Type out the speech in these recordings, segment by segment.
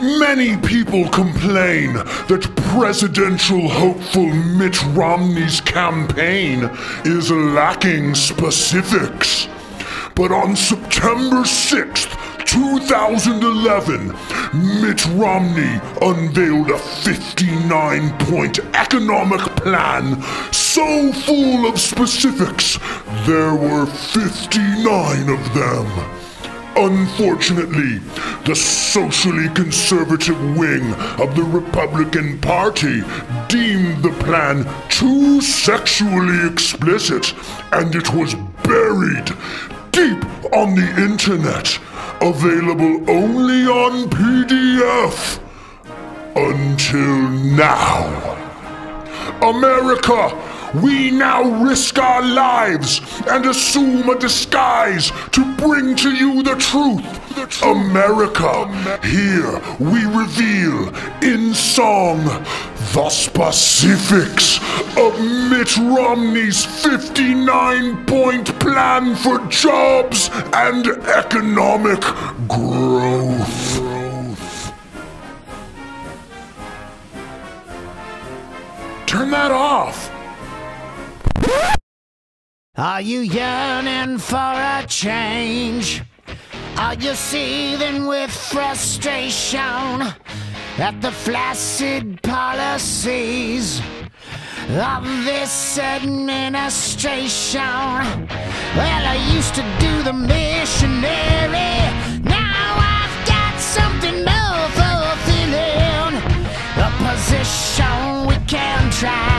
Many people complain that presidential hopeful Mitt Romney's campaign is lacking specifics. But on September 6th, 2011, Mitt Romney unveiled a 59 point economic plan so full of specifics, there were 59 of them. Unfortunately, the socially conservative wing of the Republican Party deemed the plan too sexually explicit, and it was buried deep on the internet, available only on PDF. Until now. America, we now risk our lives and assume a disguise to bring to you the truth. America, here we reveal in song the specifics of Mitt Romney's 59 point plan for jobs and economic growth. Are you yearning for a change? Are you seething with frustration at the flaccid policies of this administration? Well, I used to do the missionary. Now I've got something more fulfilling. A position we can try.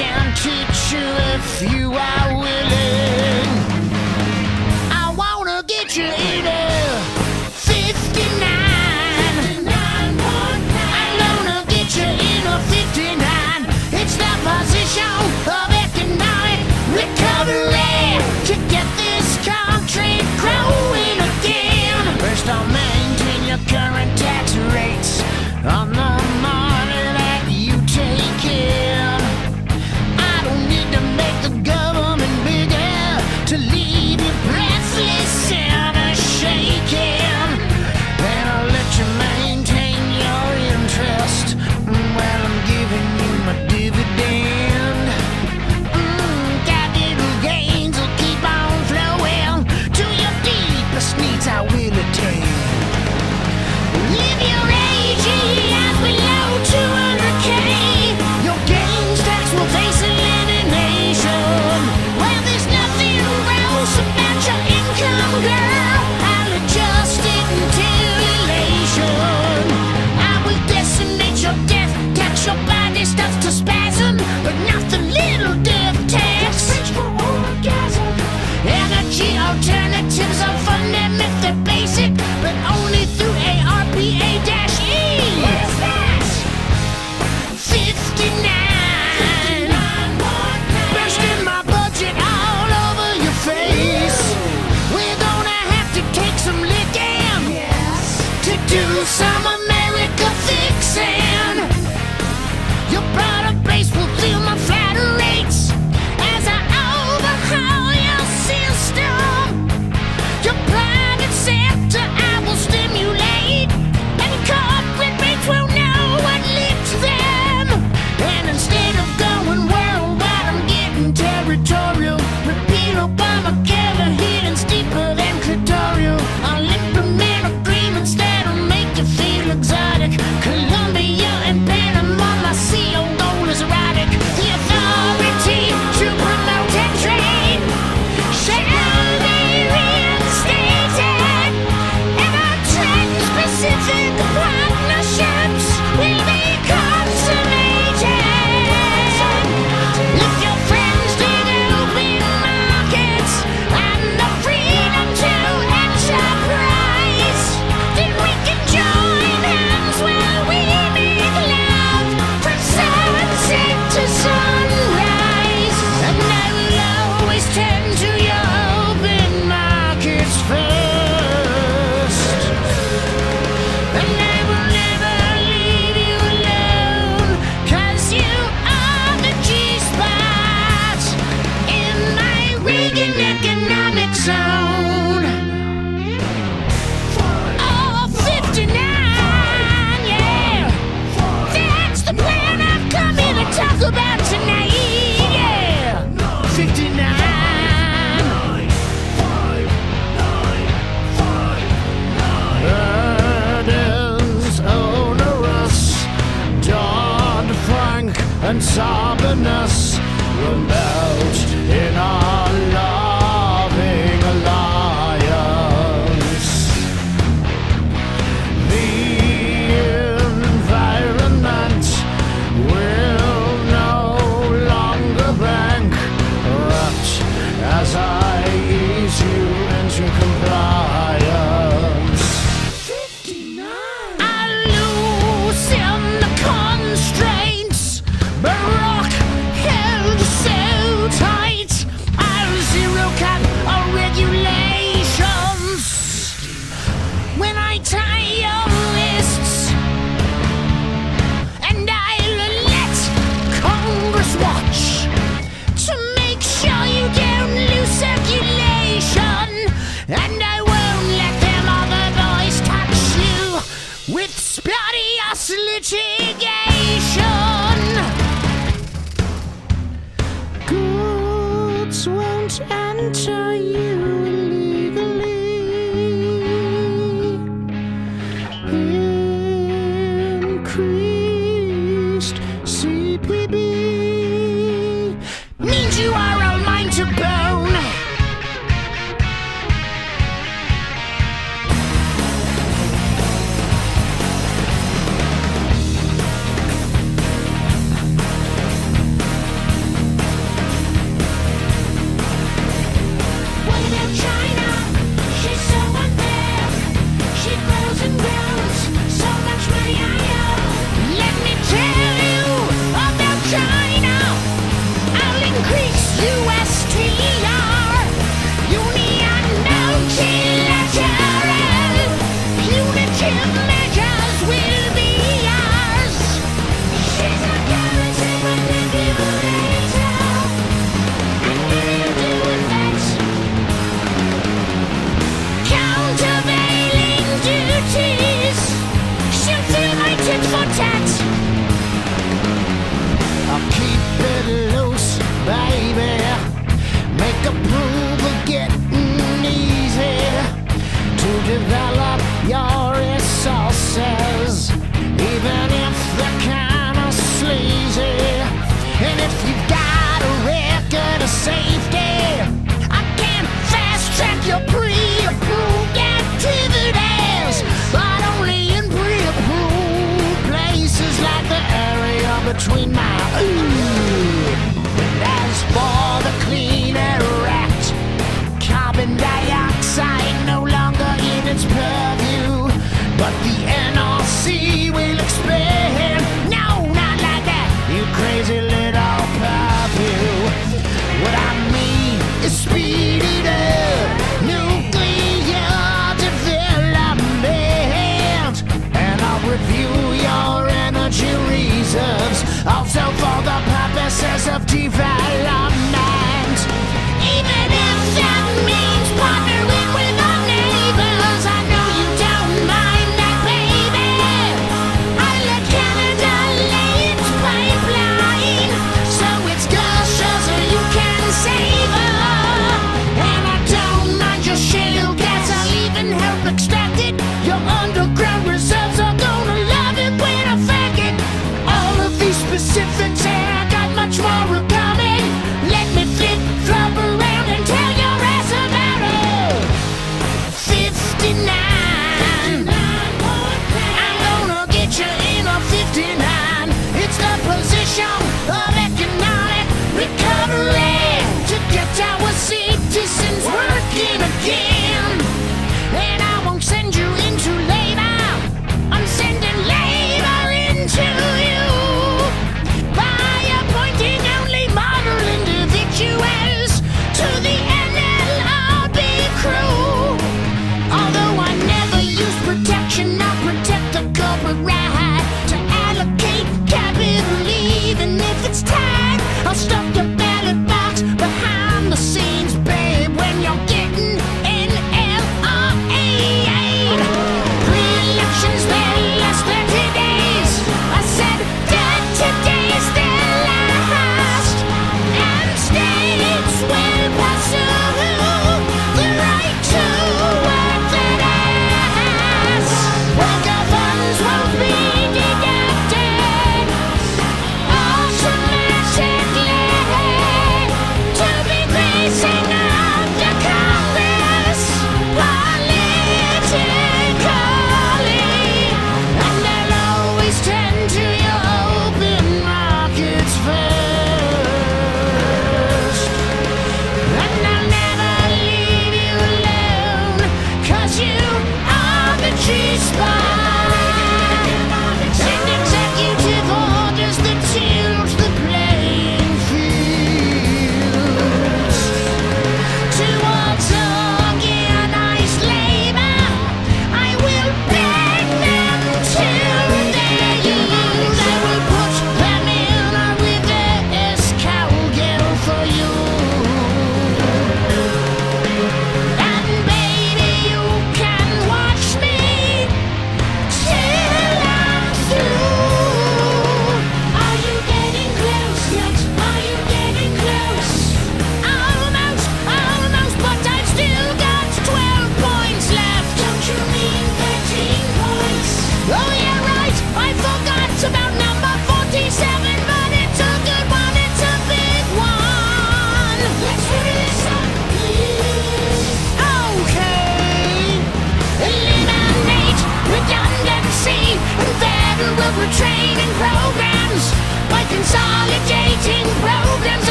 Can teach you if you are willing. I wanna get you in a 59. I'm gonna get you in a 59. Do some America fixing. Your Reagan Economic Zone. Oh, 59, yeah. That's the plan I've come here to talk about tonight, yeah. 59. and soberness remote in our with spurious litigation. Goods won't enter you illegally. getting easy to develop your resources, even if they're kind of sleazy. And if you've got a record of safety, I can fast track your pre-approved activities, but only in pre-approved places like the area between my. Ooh. But the NRC will expand. No, not like that, you crazy little puppy. What I mean is speed it up. Nuclear development. And I'll review your energy reserves. Also for the purposes of defense.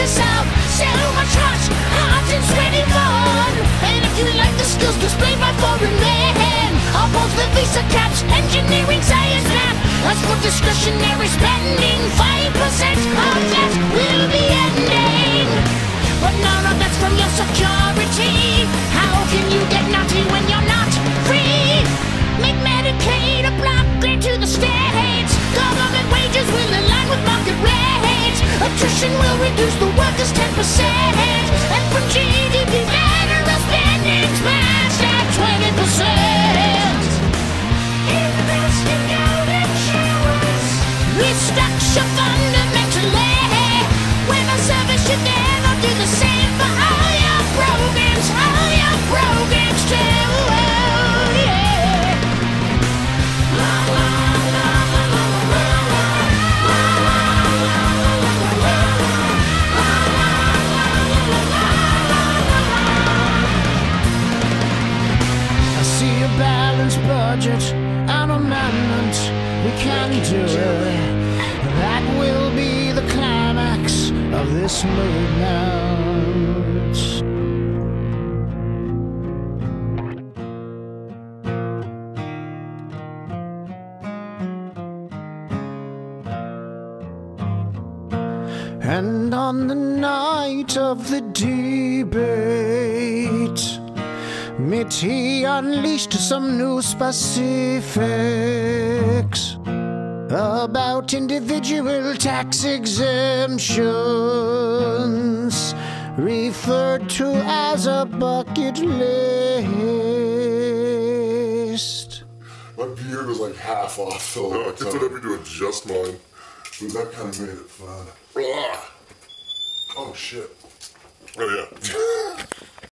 Of so much rush, heart and sweaty fun. And if you like the skills displayed by foreign men, I'll post the visa caps, engineering, science, math. As for discretionary spending, 5% an amendment. We can do it. That will be the climax of this movement. And on the night of the Mitty unleashed some new specifics about individual tax exemptions, referred to as a bucket list. My beard was like half off the No, I picked it up to adjust mine. But that kind of made it fun. Oh shit. Oh yeah.